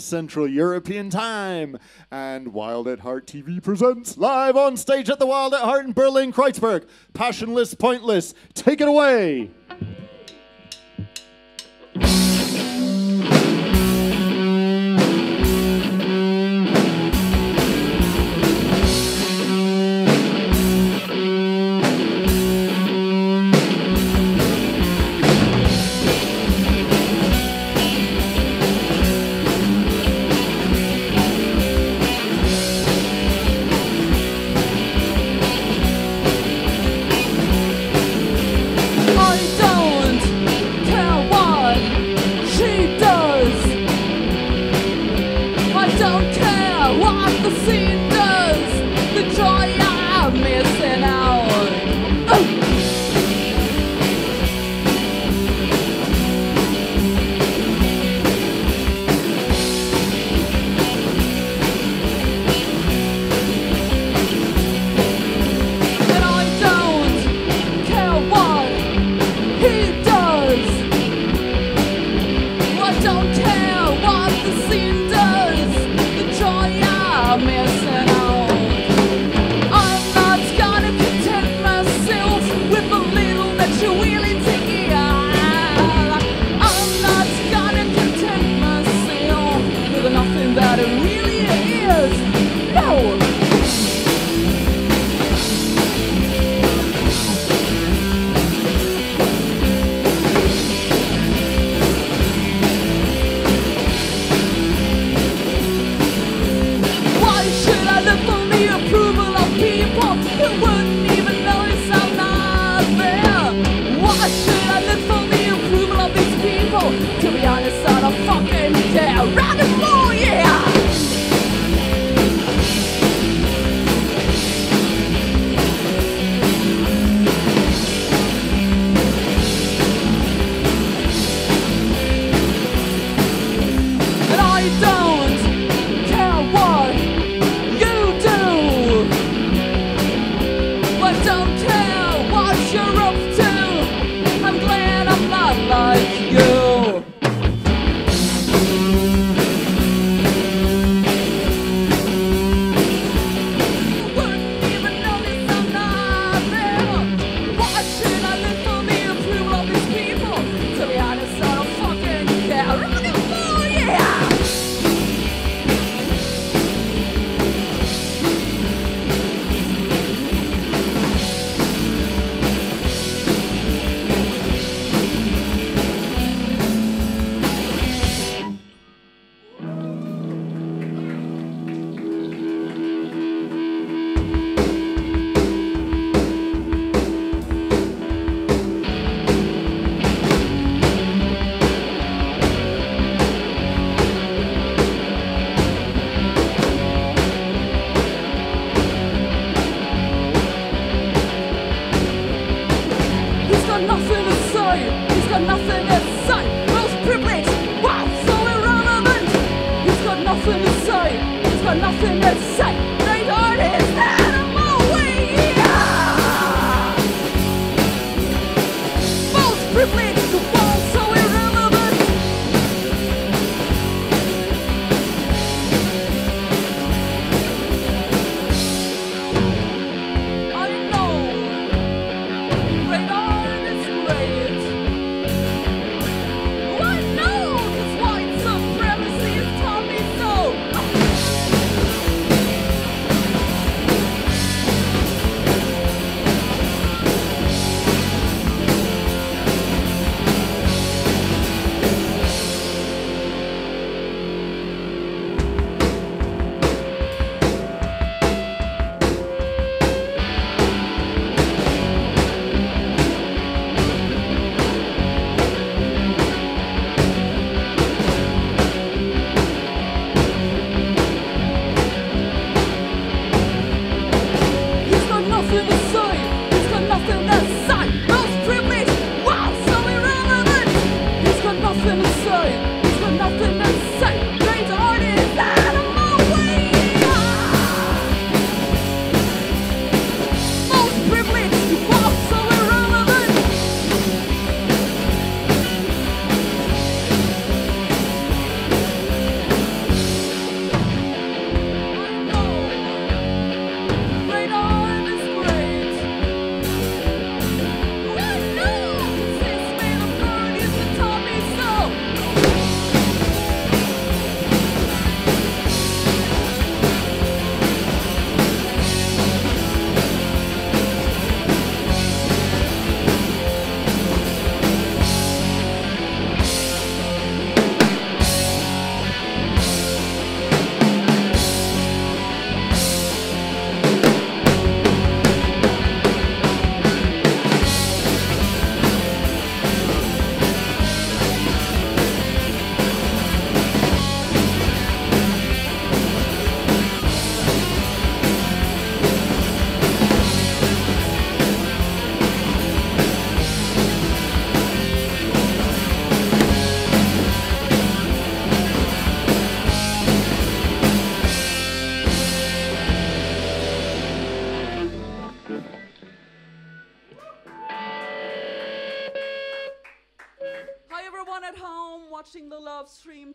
Central European Time. And Wild at Heart TV presents live on stage at the Wild at Heart in Berlin, Kreuzberg. Passionless, pointless. Take it away.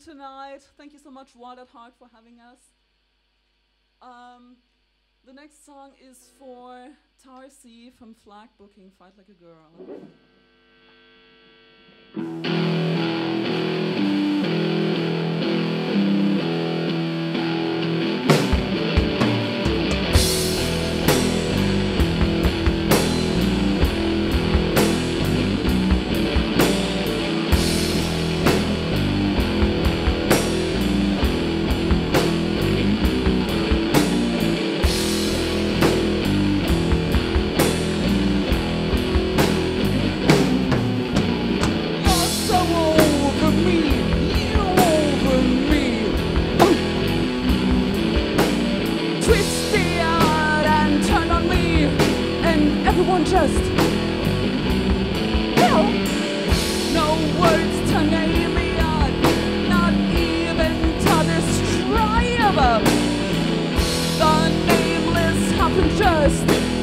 tonight. Thank you so much, Wild at Heart, for having us. Um, the next song is for Tarsi from Flag Booking, Fight Like a Girl.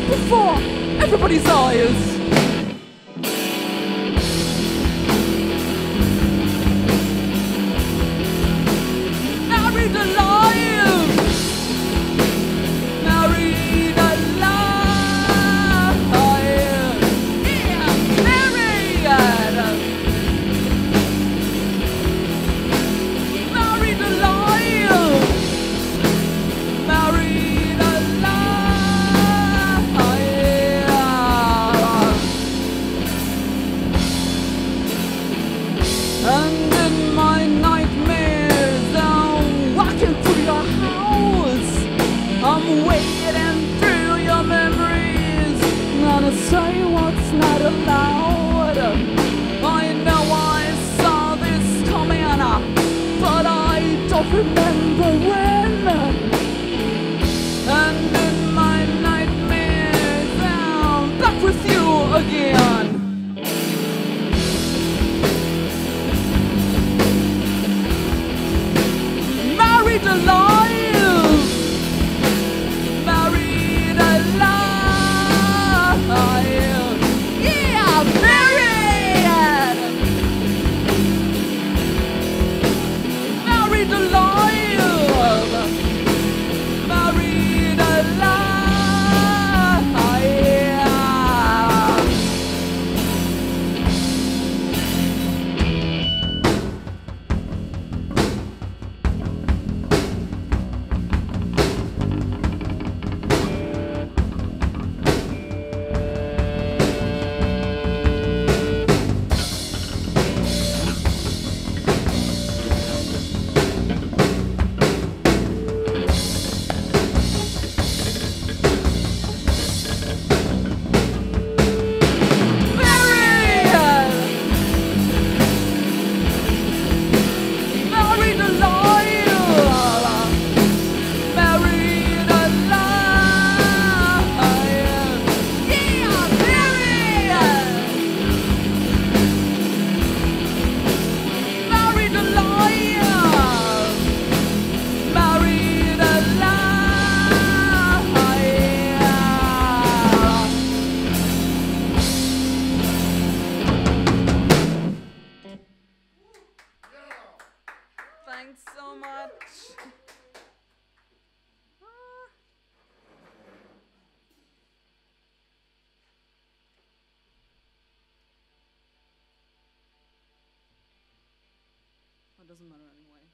before everybody's eyes. doesn't matter anyway.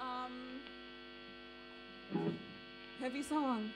um, heavy song.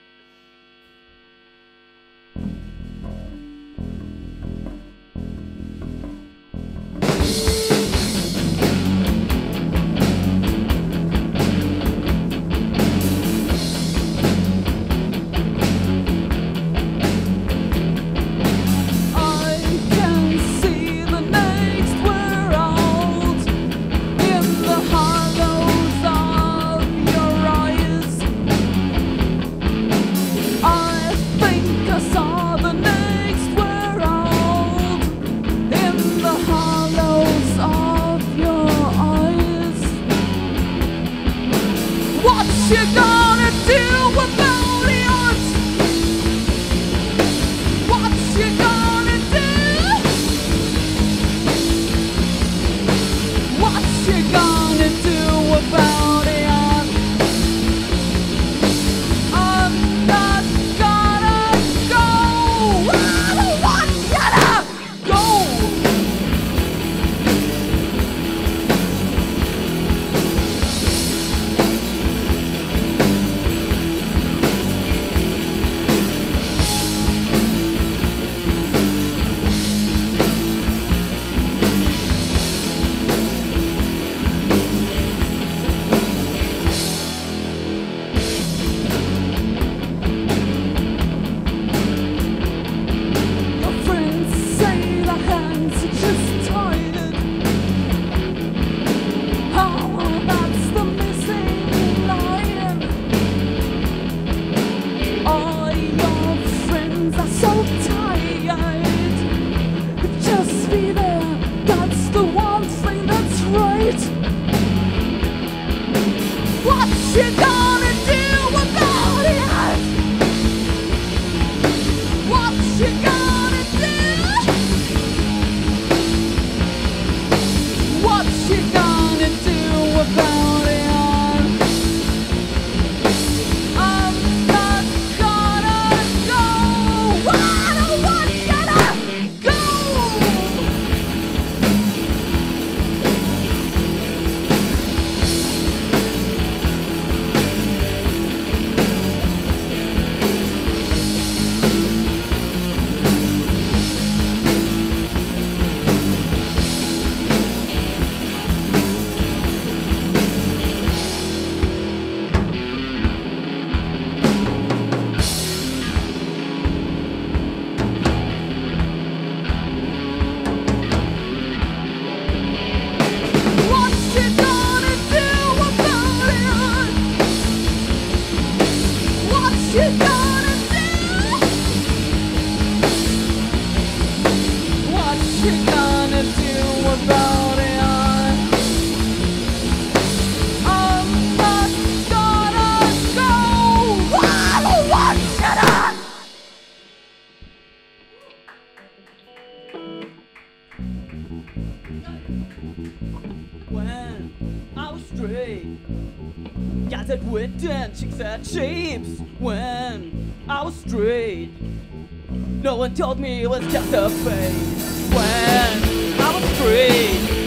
Told me it was just a phase. When I was free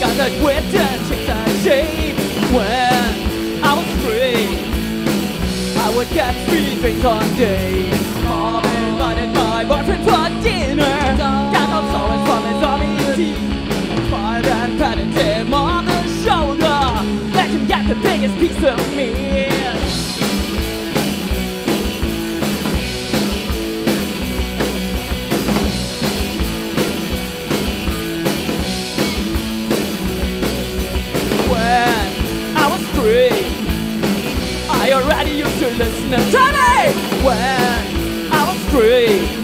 got that wet and chicks and shapes. When I was free I would get free drinks on days. Mom invited my boyfriend for dinner. Got no solace from his army tea. Fired and patted him on the shoulder. Let him get the biggest piece of me. Used to to me. When I was free,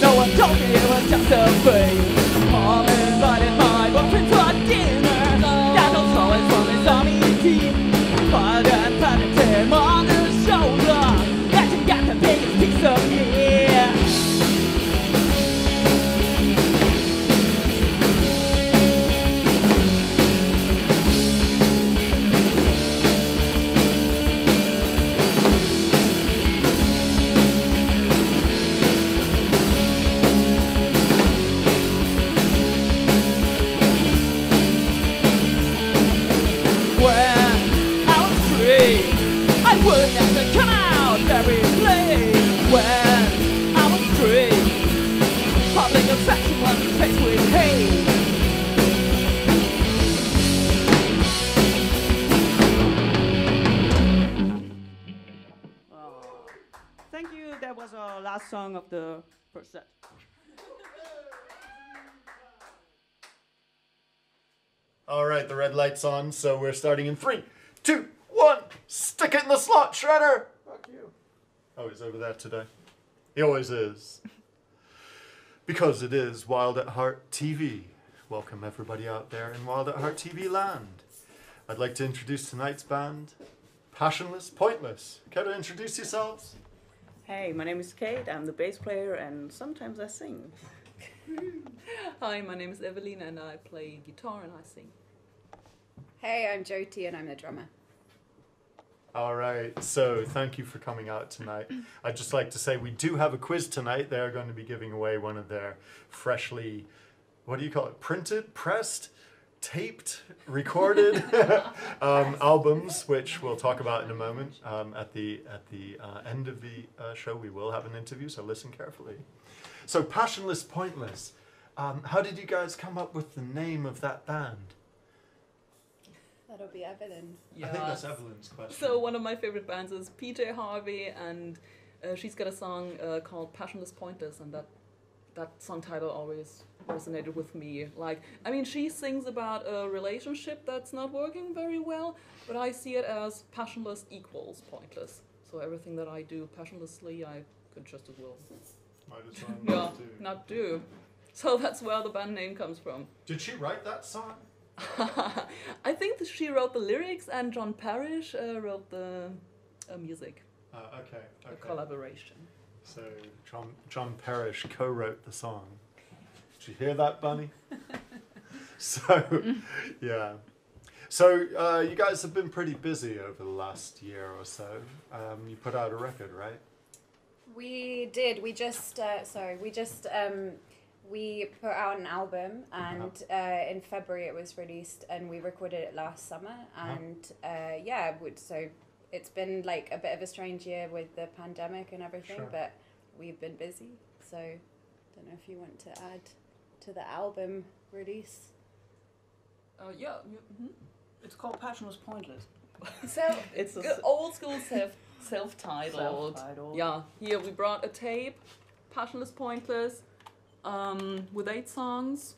no one told me it was just a phase. Mom invited my boyfriend for dinner. Got no toys from his army team. When I was free, public affection was replaced with hate. Oh. Thank you. That was our last song of the first set. All right, the red light's on, so we're starting in three, two, one. Stick it in the slot, Shredder. Fuck you. Oh, he's over there today. He always is. Because it is Wild at Heart TV. Welcome everybody out there in Wild at Heart TV land. I'd like to introduce tonight's band, Passionless Pointless. Care to introduce yourselves? Hey, my name is Kate. I'm the bass player, and sometimes I sing. Hi, my name is Evelina and I play guitar and I sing. Hey, I'm Jyoti and I'm the drummer. All right, so thank you for coming out tonight. I'd just like to say we do have a quiz tonight. They're going to be giving away one of their freshly, what do you call it, printed, pressed, taped, recorded um, albums, which we'll talk about in a moment. Um, at the at the uh, end of the uh, show, we will have an interview, so listen carefully. So, passionless, pointless. Um, how did you guys come up with the name of that band? That'll be Evelyn. I think that's Evelyn's question. So one of my favorite bands is PJ Harvey, and uh, she's got a song uh, called "Passionless Pointless," and that that song title always resonated with me. Like, I mean, she sings about a relationship that's not working very well, but I see it as passionless equals pointless. So everything that I do passionlessly, I could just as well Might as well yeah, not do. not do. So that's where the band name comes from. Did she write that song? I think she wrote the lyrics and John Parish uh, wrote the uh, music, Uh, okay, a collaboration. So John John Parish co-wrote the song. Did you hear that, Bunny? so, yeah. So uh, you guys have been pretty busy over the last year or so. Um, you put out a record, right? We did. We just uh, sorry. We just um, we put out an album, and uh, in February it was released, and we recorded it last summer. Uh-huh. And uh, yeah, would so it's been like a bit of a strange year with the pandemic and everything, Sure. but we've been busy. So don't know if you want to add to the album release. Uh, yeah, mhm. It's called Passionless Pointless. So it's a old school self self-titled. Self-titled. Yeah, here we brought a tape, Passionless Pointless, um, with eight songs,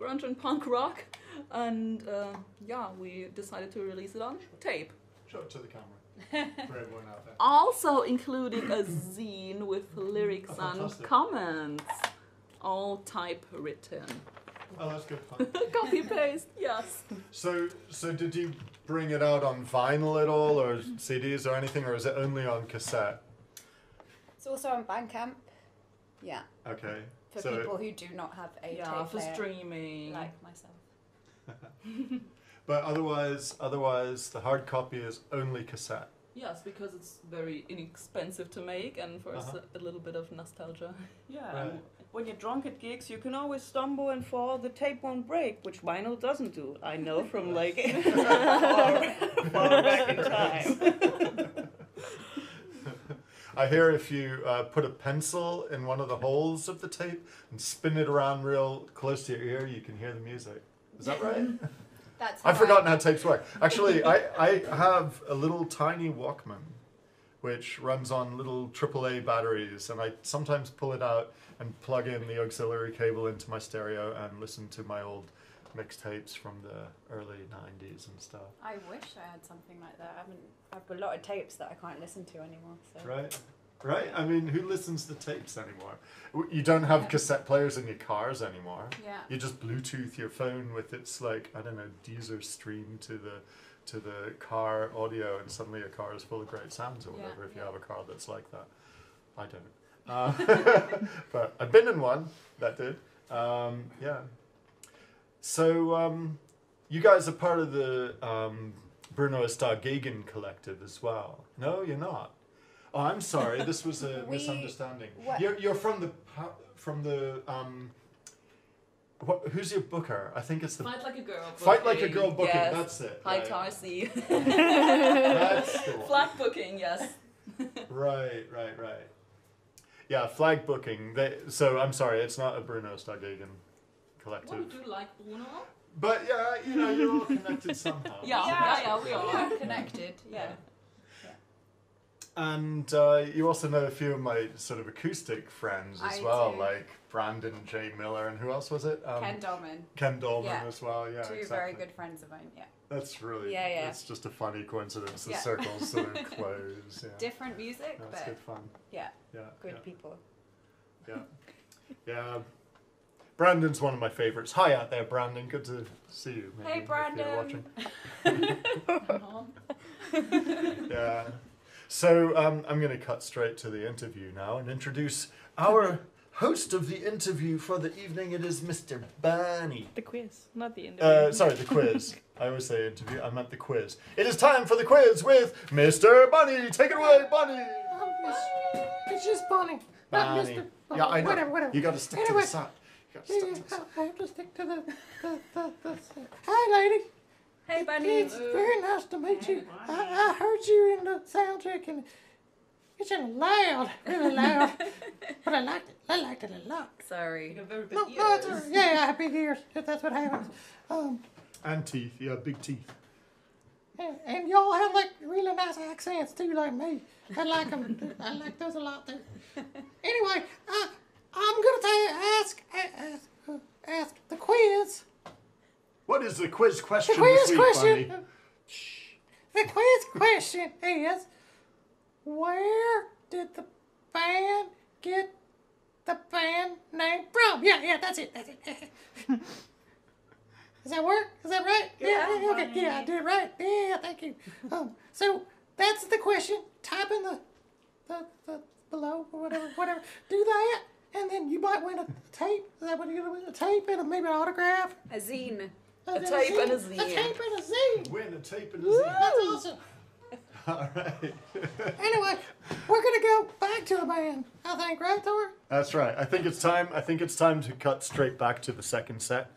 grunge and punk rock, and uh, yeah, we decided to release it on tape. Show it to the camera for everyone out there. Also including a zine with lyrics Oh, and comments all typewritten. Oh, that's good fun. Copy paste, yes. so, so did you bring it out on vinyl at all, or CDs or anything, or is it only on cassette? It's also on Bandcamp. Yeah, Okay. For so people who do not have a Yeah, tape for player streaming. like myself. But otherwise, otherwise, the hard copy is only cassette. Yes, because it's very inexpensive to make and for Uh-huh. a, a little bit of nostalgia. Yeah, Right. when you're drunk at gigs, you can always stumble and fall. The tape won't break, which vinyl doesn't do. I know from like far, far back in time. I hear if you uh, put a pencil in one of the holes of the tape and spin it around real close to your ear, you can hear the music. Is that right? That's I've forgotten how tapes work. Actually, I, I have a little tiny Walkman which runs on little AAA batteries, and I sometimes pull it out and plug in the auxiliary cable into my stereo and listen to my old mixtapes from the early 90s and stuff. I wish I had something like that. I haven't. I have a lot of tapes that I can't listen to anymore. So. Right? Right? I mean, who listens to tapes anymore? You don't have Yeah. cassette players in your cars anymore. Yeah. You just Bluetooth your phone with its like I don't know Deezer stream to the to the car audio, and suddenly your car is full of great sounds or Yeah, whatever. if you have a car that's like that, I don't. Uh, but I've been in one that did. Um, yeah. So um, you guys are part of the um, Bruno Stargagen collective as well. No, you're not. Oh, I'm sorry. This was a We- misunderstanding. You're, you're from the from the um. What, who's your booker? I think it's the Fight like a girl. Fight like a girl booking. Yes. That's it. Hi, Yeah, yeah. Tarsi. That's the one. Flag booking, yes. Right, right, right. Yeah, flag booking. They, so I'm sorry, it's not a Bruno Stargagen collective. What do you like, Bruno? But yeah, you know, you're all connected somehow. Yeah, yeah, yeah, we We are. are connected. Yeah. And uh, you also know a few of my sort of acoustic friends as I well, do. like Brandon J. Miller, and who else was it? Um, Ken Dolman. Ken Dolman Yeah. as well. Yeah, Two exactly. very good friends of mine. Yeah. That's really. Yeah, yeah. It's just a funny coincidence. The Yeah. circles sort of close. Yeah. Different music, That's but good fun. yeah, Yeah. good yeah. people. Yeah. Yeah. Brandon's one of my favorites. Hi out there, Brandon. Good to see you. maybe, Hey, if you're Brandon. watching. Yeah. So um, I'm going to cut straight to the interview now and introduce our host of the interview for the evening. It is Mr. Bunny. The quiz, not the interview. Uh, sorry, the quiz. I always say interview. I meant the quiz. It is time for the quiz with Mr. Bunny. Take it away, Bunny. It's just Bonnie. Not Bunny. Yeah, I know. Whatever, whatever. You got to stick to Anyway. the side. You got to stick to the side. I I have to stick to the. the, the, the Hi, lady. Hey, Bunny. It's very nice to meet you. I, I heard you in the sound check and it's in loud, really loud. but I liked it. I liked it a lot. Sorry. You have No, no, it's yeah, yeah, I have big ears. if That's what happens. Um, And teeth. Yeah, big teeth. and, and y'all have like really nice accents too, like me. I like them. I like those a lot too. Anyway, uh, I'm gonna ta- ask ask ask the quiz. What is the quiz question The quiz this week, question. Bunny? Shh. The quiz question is, where did the band get the band name from? Yeah, yeah, that's it. That's it. Does that work? Is that right? Yeah. yeah okay. Yeah, I did it right. Yeah. Thank you. Um, so that's the question. Type in the the, the below or whatever, whatever. Do that, and then you might win a tape. Is that what you're gonna win? A tape and a, maybe an autograph. A zine. A tape and a zine. A zine. tape and a zine. Win a tape and a zine. That's awesome. All right. Anyway, we're gonna go back to the band. I think, right, Thor? That's right. I think it's time. I think it's time to cut straight back to the second set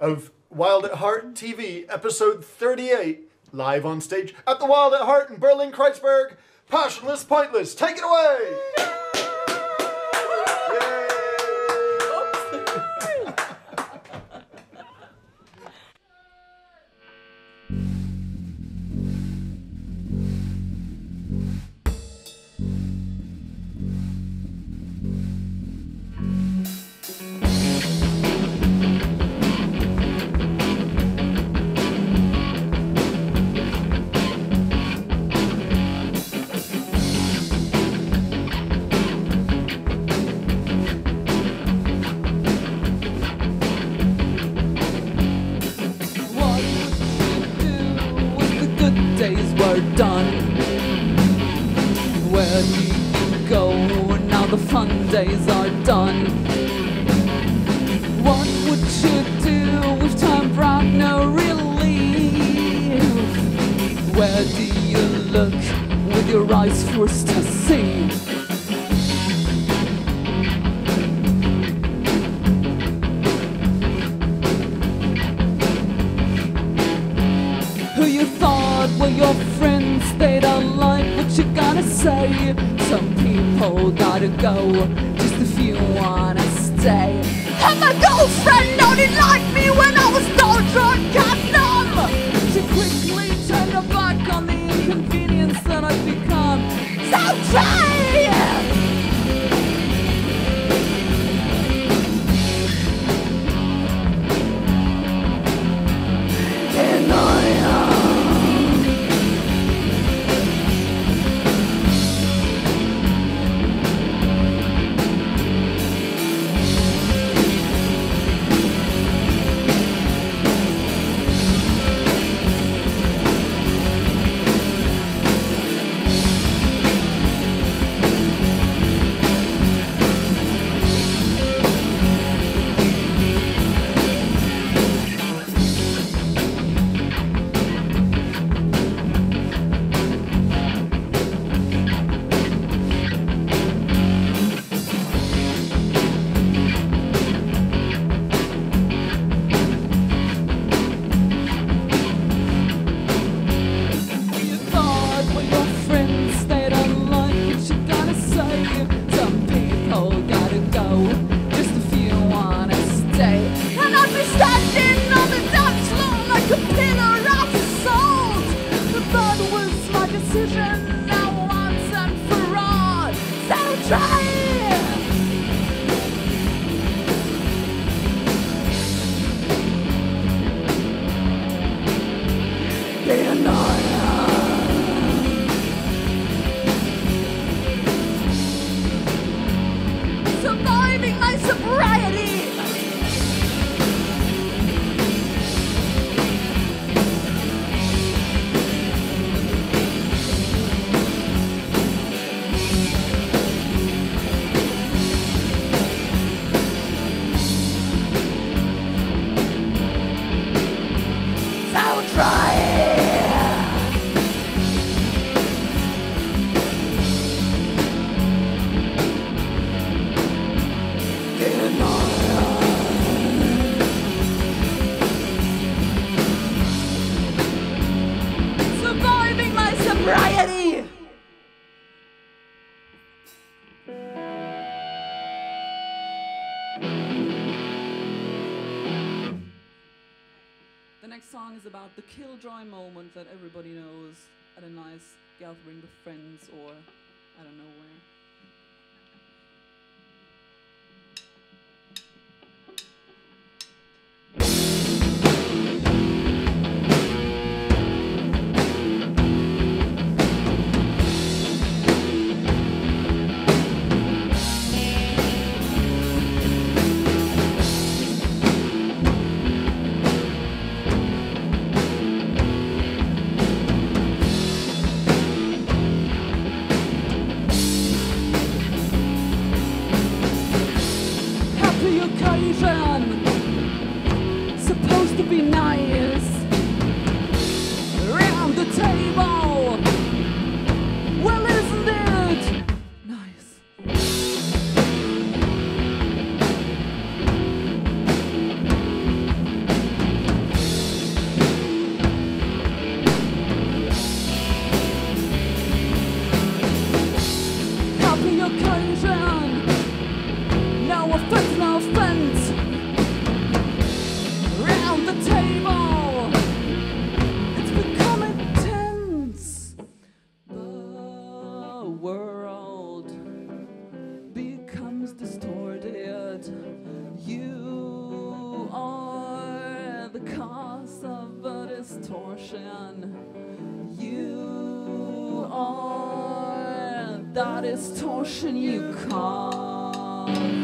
of Wild at Heart TV, episode 38, live on stage at the Wild at Heart in Berlin, Kreuzberg. Passionless, pointless. Take it away. Where do you go now the fun days are done? What would you do if time brought no relief? Where do you look with your eyes forced to see? Say. Some people gotta go, just a few wanna stay. And my girlfriend only liked me when I was dull, drunk, and numb. She quickly turned her back on the inconvenience that I've become. So try! Song is about the killjoy moment that everybody knows at a nice gathering with friends or I don't know where. Are that distortion you call.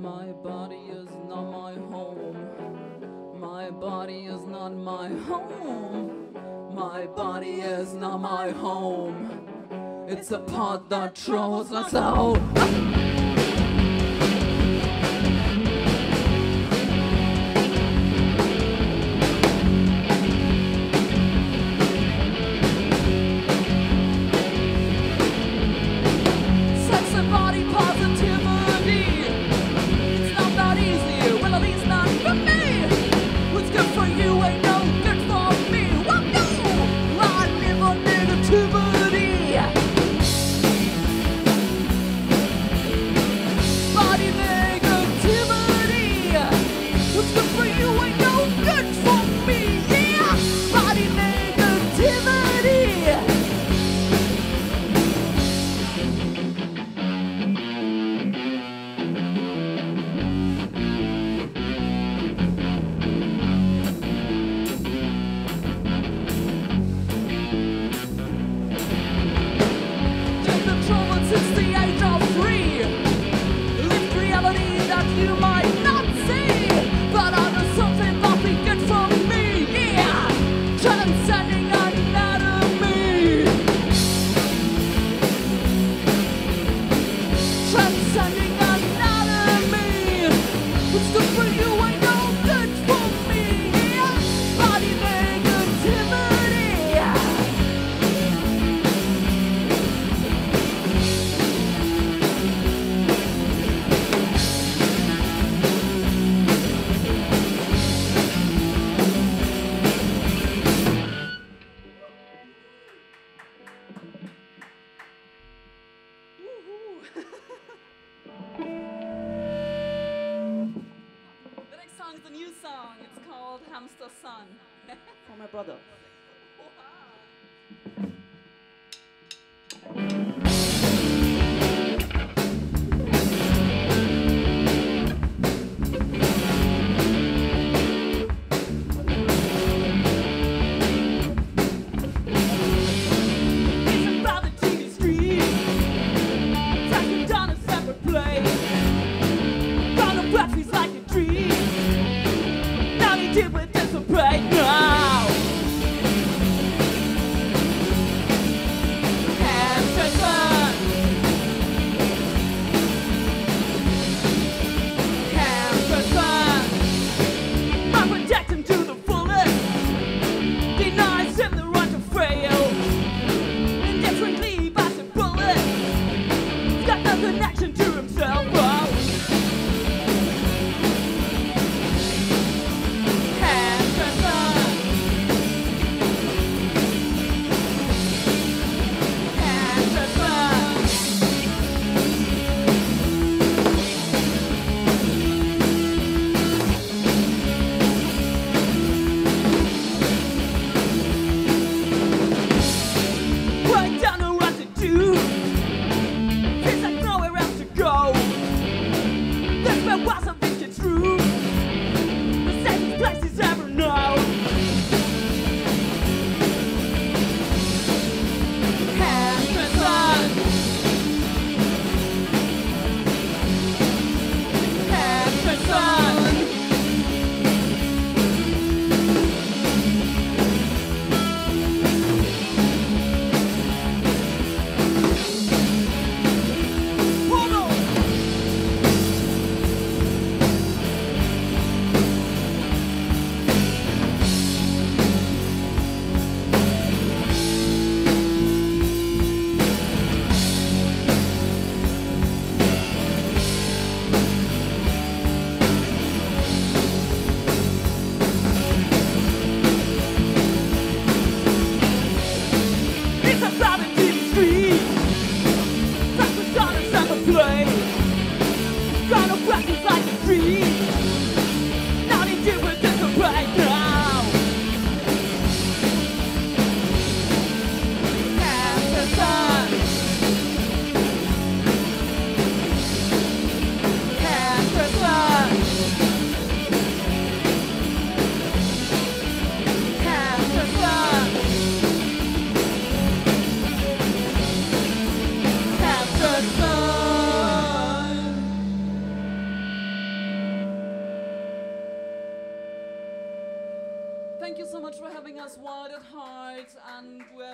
My body is not my home. My body is not my home. My body is not my home. It's a part that draws us out.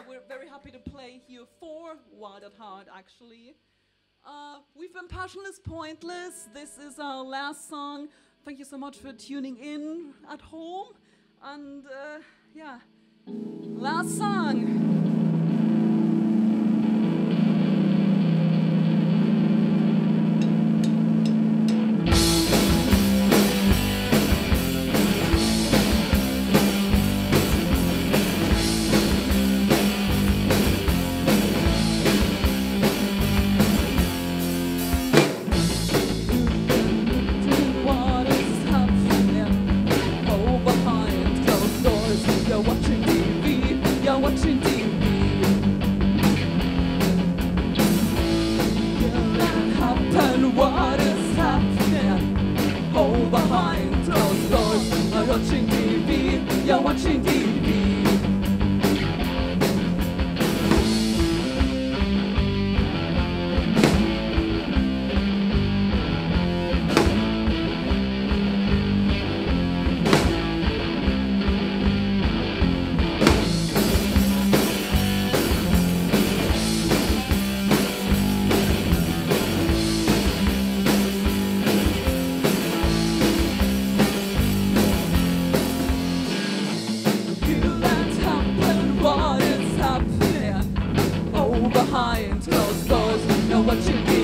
we're very happy to play here for Wild at Heart, actually. Uh, we've been passionless, pointless. This is our last song. Thank you so much for tuning in at home. And uh, yeah, last song. to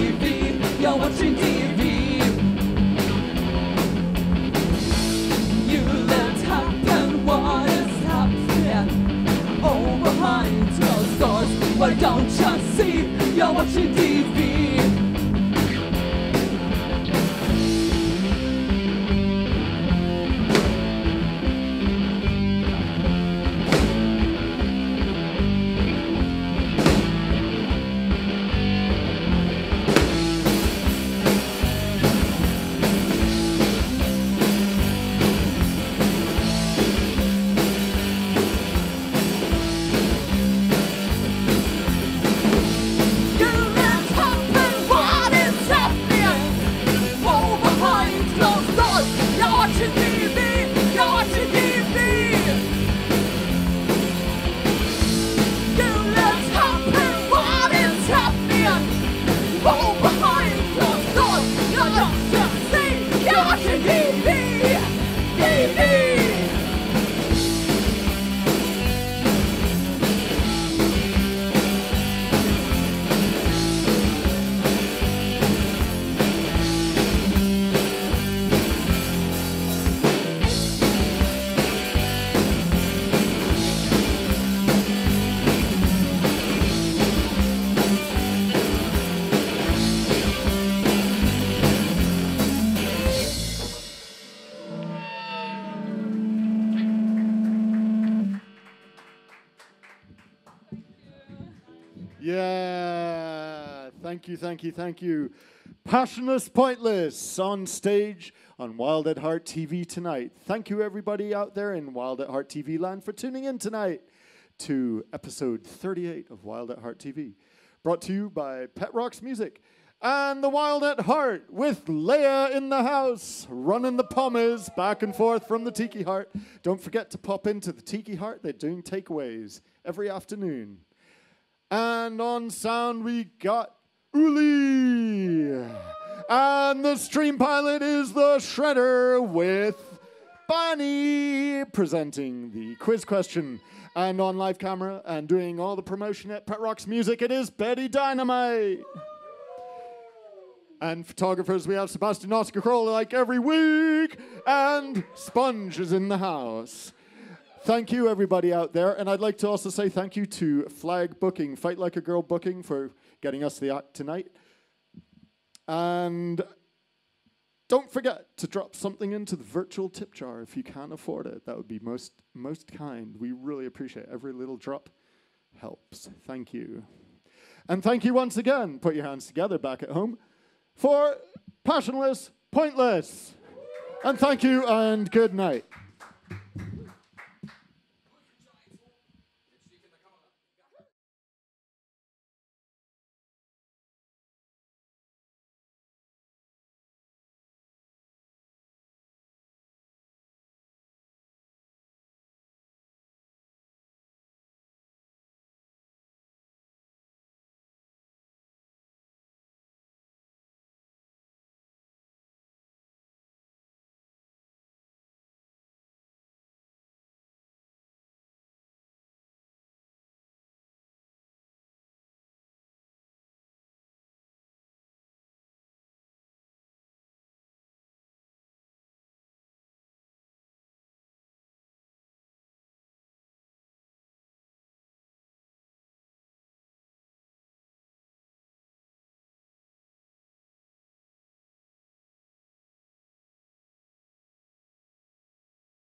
Thank you, thank you, thank you. Passionless Pointless on stage on Wild at Heart TV tonight. Thank you, everybody out there in Wild at Heart TV land, for tuning in tonight to episode 38 of Wild at Heart TV. Brought to you by Pet Rocks Music and the Wild at Heart with Leia in the house, running the pommes back and forth from the Tiki Heart. Don't forget to pop into the Tiki Heart, they're doing takeaways every afternoon. And on sound, we got Uli. And the stream pilot is the Shredder with Bonnie presenting the quiz question. And on live camera and doing all the promotion at Pet Rocks Music, it is Betty Dynamite. And photographers, we have Sebastian Oscar Kroll like every week. And Sponge is in the house. Thank you, everybody out there. And I'd like to also say thank you to Flag Booking, Fight Like a Girl Booking, for getting us the act tonight. And don't forget to drop something into the virtual tip jar if you can afford it. That would be most, most kind. We really appreciate every little drop helps. Thank you. And thank you once again. Put your hands together back at home for Passionless Pointless. And thank you and good night.